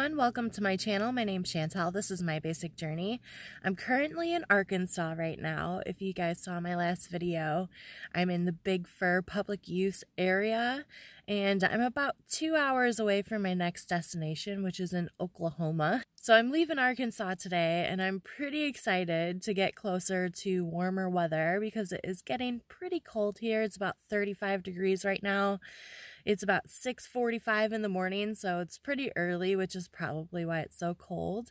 everyone, welcome to my channel. My name's Chantel. This is my basic journey. I'm currently in Arkansas right now. If you guys saw my last video, I'm in the Big Fir public use area and I'm about two hours away from my next destination, which is in Oklahoma. So I'm leaving Arkansas today and I'm pretty excited to get closer to warmer weather because it is getting pretty cold here. It's about 35 degrees right now. It's about 6.45 in the morning, so it's pretty early, which is probably why it's so cold.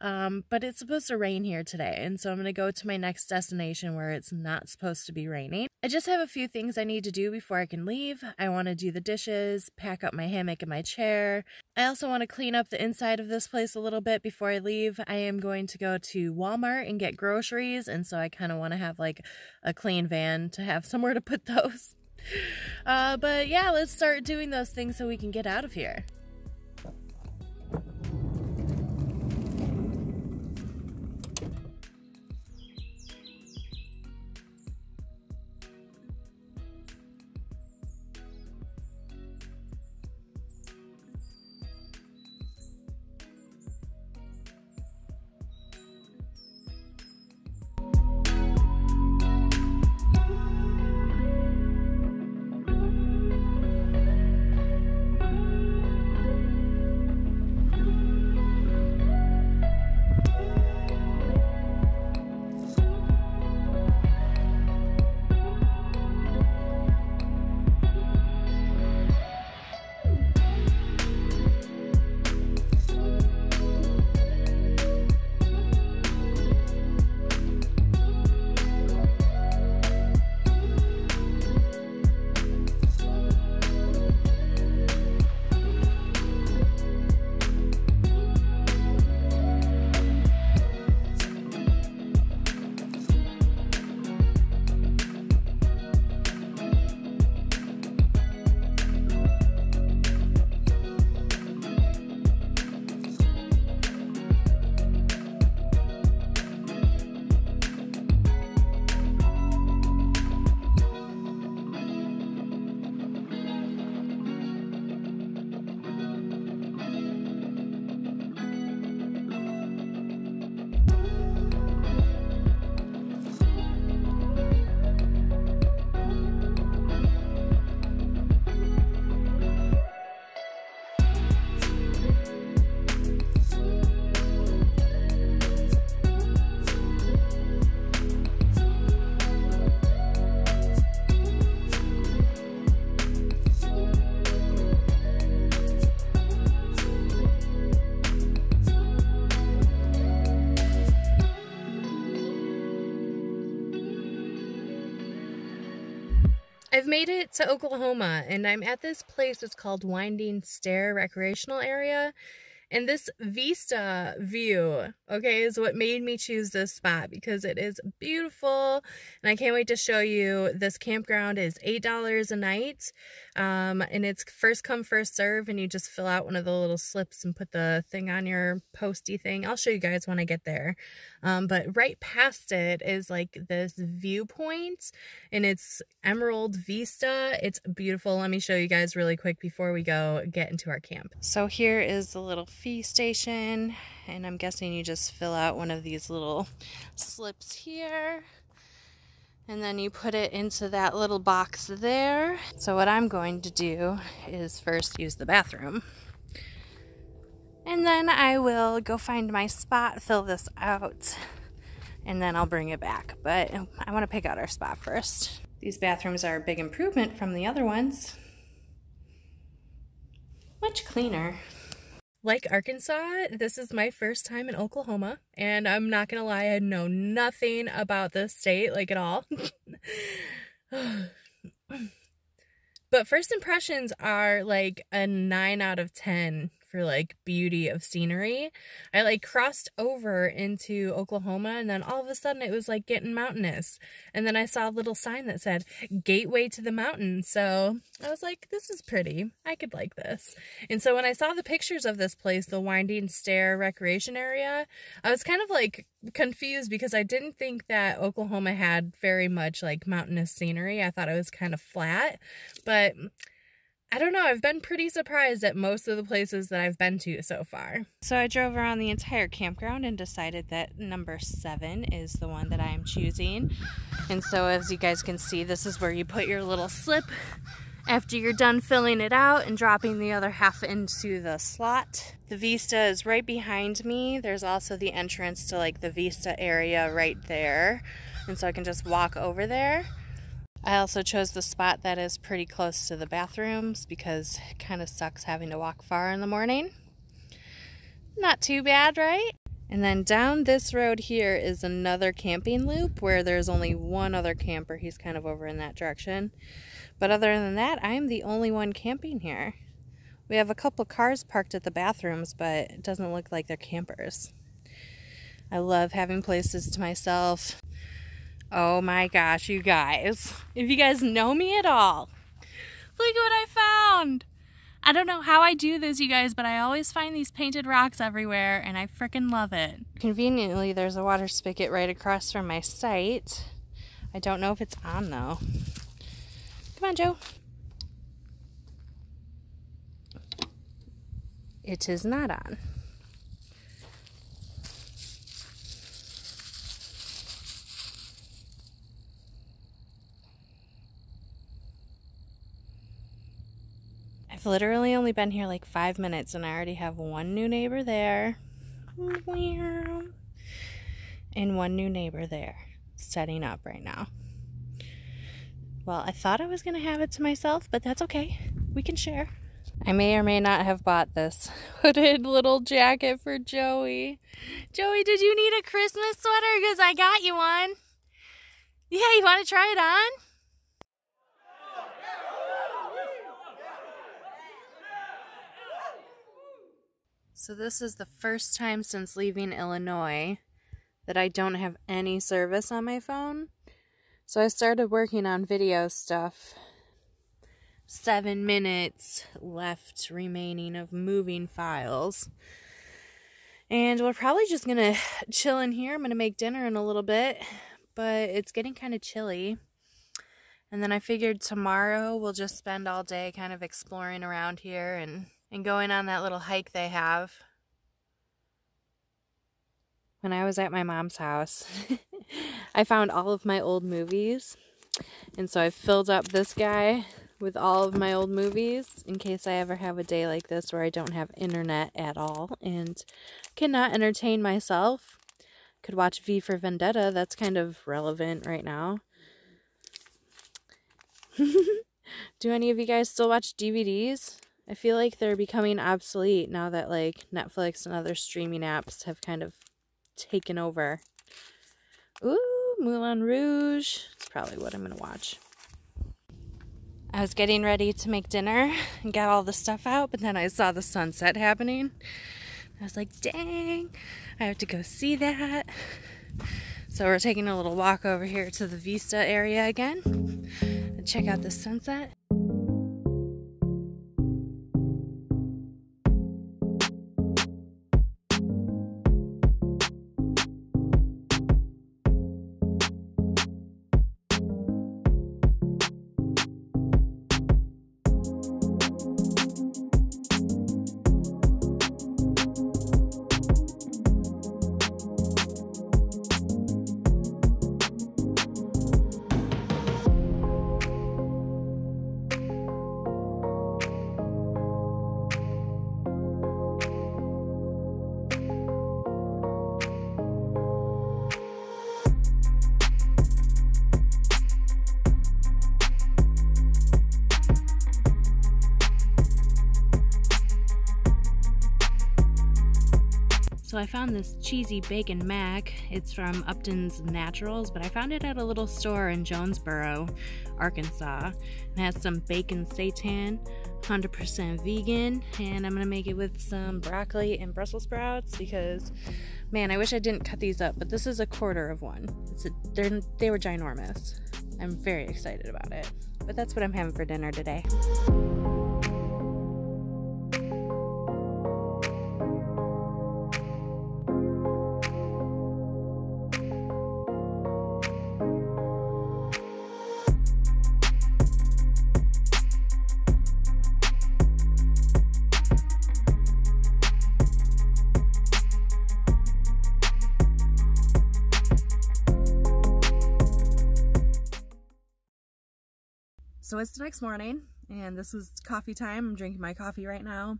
Um, but it's supposed to rain here today, and so I'm going to go to my next destination where it's not supposed to be raining. I just have a few things I need to do before I can leave. I want to do the dishes, pack up my hammock and my chair. I also want to clean up the inside of this place a little bit before I leave. I am going to go to Walmart and get groceries, and so I kind of want to have like a clean van to have somewhere to put those. Uh, but yeah, let's start doing those things so we can get out of here. Made it to Oklahoma and I'm at this place. It's called Winding Stair Recreational Area. And this vista view, okay, is what made me choose this spot because it is beautiful. And I can't wait to show you. This campground is $8 a night. Um, and it's first come, first serve. And you just fill out one of the little slips and put the thing on your posty thing. I'll show you guys when I get there. Um, but right past it is like this viewpoint and it's Emerald Vista. It's beautiful. Let me show you guys really quick before we go get into our camp. So here is the little fee station and I'm guessing you just fill out one of these little slips here and then you put it into that little box there. So what I'm going to do is first use the bathroom and then I will go find my spot, fill this out, and then I'll bring it back. But I want to pick out our spot first. These bathrooms are a big improvement from the other ones. Much cleaner. Like Arkansas, this is my first time in Oklahoma, and I'm not gonna lie, I know nothing about this state, like at all. but first impressions are like a 9 out of 10 for like beauty of scenery. I like crossed over into Oklahoma and then all of a sudden it was like getting mountainous. And then I saw a little sign that said gateway to the mountain. So I was like, this is pretty. I could like this. And so when I saw the pictures of this place, the Winding Stair Recreation Area, I was kind of like confused because I didn't think that Oklahoma had very much like mountainous scenery. I thought it was kind of flat, but I don't know, I've been pretty surprised at most of the places that I've been to so far. So I drove around the entire campground and decided that number seven is the one that I am choosing. And so as you guys can see, this is where you put your little slip after you're done filling it out and dropping the other half into the slot. The Vista is right behind me. There's also the entrance to like the Vista area right there. And so I can just walk over there. I also chose the spot that is pretty close to the bathrooms because it kind of sucks having to walk far in the morning. Not too bad, right? And then down this road here is another camping loop where there's only one other camper. He's kind of over in that direction. But other than that, I'm the only one camping here. We have a couple cars parked at the bathrooms, but it doesn't look like they're campers. I love having places to myself. Oh my gosh, you guys. If you guys know me at all, look what I found. I don't know how I do this, you guys, but I always find these painted rocks everywhere, and I freaking love it. Conveniently, there's a water spigot right across from my site. I don't know if it's on, though. Come on, Joe. It is not on. I've literally only been here like five minutes and I already have one new neighbor there. And one new neighbor there setting up right now. Well, I thought I was going to have it to myself, but that's okay. We can share. I may or may not have bought this hooded little jacket for Joey. Joey, did you need a Christmas sweater? Because I got you one. Yeah, you want to try it on? So this is the first time since leaving Illinois that I don't have any service on my phone. So I started working on video stuff. Seven minutes left remaining of moving files. And we're probably just going to chill in here. I'm going to make dinner in a little bit. But it's getting kind of chilly. And then I figured tomorrow we'll just spend all day kind of exploring around here and and going on that little hike they have. When I was at my mom's house, I found all of my old movies. And so I filled up this guy with all of my old movies in case I ever have a day like this where I don't have internet at all and cannot entertain myself. Could watch V for Vendetta, that's kind of relevant right now. Do any of you guys still watch DVDs? I feel like they're becoming obsolete now that like Netflix and other streaming apps have kind of taken over. Ooh, Moulin Rouge. It's probably what I'm going to watch. I was getting ready to make dinner and get all the stuff out, but then I saw the sunset happening. I was like, dang, I have to go see that. So we're taking a little walk over here to the Vista area again and check out the sunset. So I found this cheesy bacon mac. It's from Upton's Naturals, but I found it at a little store in Jonesboro, Arkansas. It has some bacon seitan, 100% vegan, and I'm gonna make it with some broccoli and Brussels sprouts because, man, I wish I didn't cut these up, but this is a quarter of one. It's a, they're, they were ginormous. I'm very excited about it. But that's what I'm having for dinner today. It's the next morning and this is coffee time. I'm drinking my coffee right now.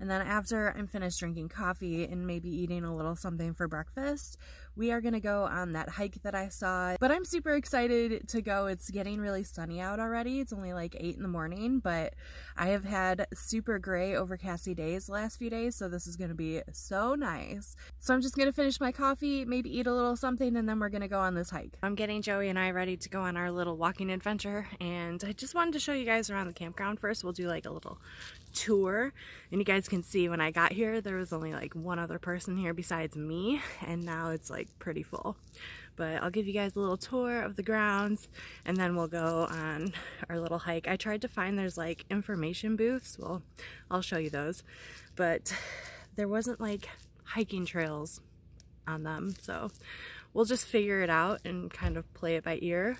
And then after I'm finished drinking coffee and maybe eating a little something for breakfast, we are going to go on that hike that I saw. But I'm super excited to go. It's getting really sunny out already. It's only like 8 in the morning, but I have had super gray overcasty days the last few days, so this is going to be so nice. So I'm just going to finish my coffee, maybe eat a little something, and then we're going to go on this hike. I'm getting Joey and I ready to go on our little walking adventure, and I just wanted to show you guys around the campground first. We'll do like a little tour, and you guys can see when I got here, there was only like one other person here besides me, and now it's like pretty full. But I'll give you guys a little tour of the grounds and then we'll go on our little hike. I tried to find there's like information booths. Well, I'll show you those. But there wasn't like hiking trails on them. So we'll just figure it out and kind of play it by ear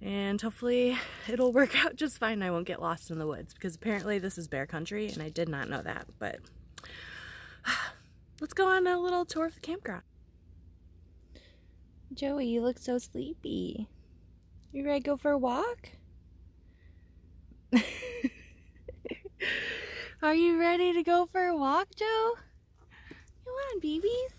and hopefully it'll work out just fine. I won't get lost in the woods because apparently this is bear country and I did not know that, but let's go on a little tour of the campground. Joey, you look so sleepy. You ready to go for a walk? Are you ready to go for a walk, Joe? Come on, babies.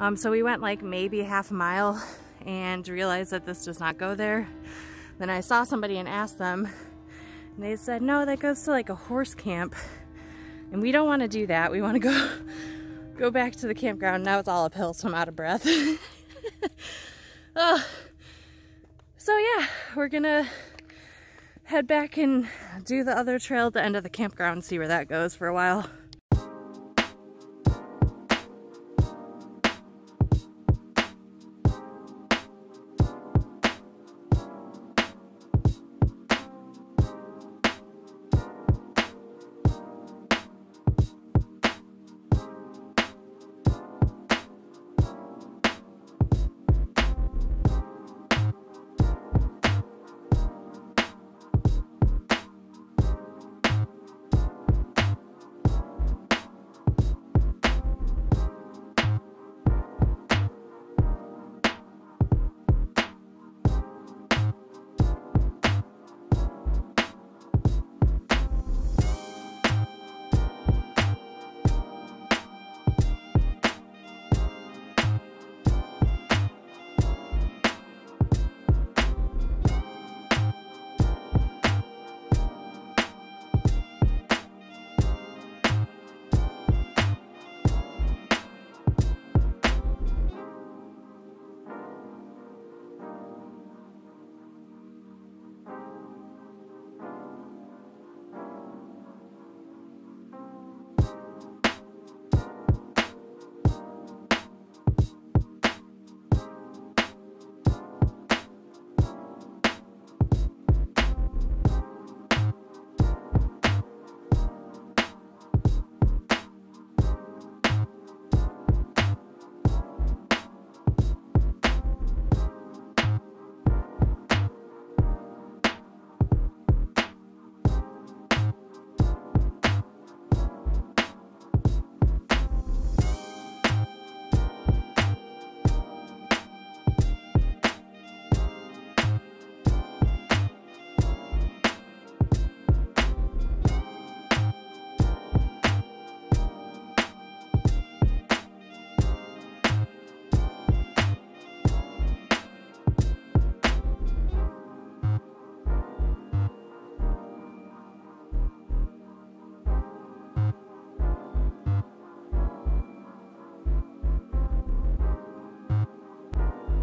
Um, so we went like maybe half a mile and realized that this does not go there. Then I saw somebody and asked them and they said, no, that goes to like a horse camp. And we don't want to do that. We want to go go back to the campground. Now it's all uphill, so I'm out of breath. oh. So yeah, we're gonna head back and do the other trail at the end of the campground, see where that goes for a while.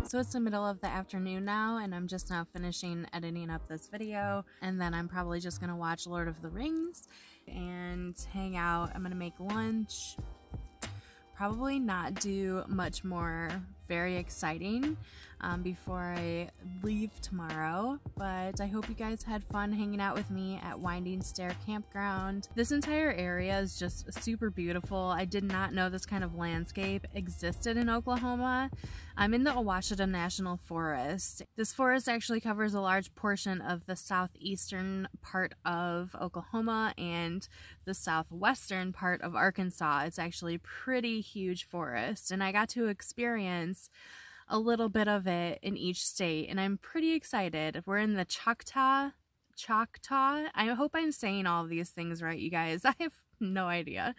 So it's the middle of the afternoon now and I'm just now finishing editing up this video and then I'm probably just gonna watch Lord of the Rings and hang out. I'm gonna make lunch. Probably not do much more very exciting um, before I leave tomorrow. But I hope you guys had fun hanging out with me at Winding Stair Campground. This entire area is just super beautiful. I did not know this kind of landscape existed in Oklahoma. I'm in the Ouachita National Forest. This forest actually covers a large portion of the southeastern part of Oklahoma and the southwestern part of Arkansas. It's actually pretty huge forest, and I got to experience a little bit of it in each state, and I'm pretty excited. We're in the Choctaw, Choctaw. I hope I'm saying all these things right, you guys. I have no idea.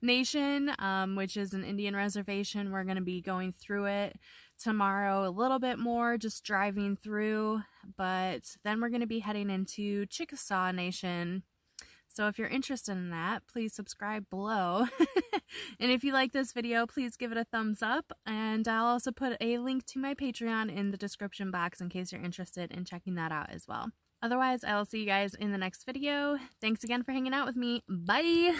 Nation, um, which is an Indian reservation. We're going to be going through it tomorrow a little bit more, just driving through. But then we're going to be heading into Chickasaw Nation, so if you're interested in that, please subscribe below. and if you like this video, please give it a thumbs up. And I'll also put a link to my Patreon in the description box in case you're interested in checking that out as well. Otherwise, I will see you guys in the next video. Thanks again for hanging out with me. Bye!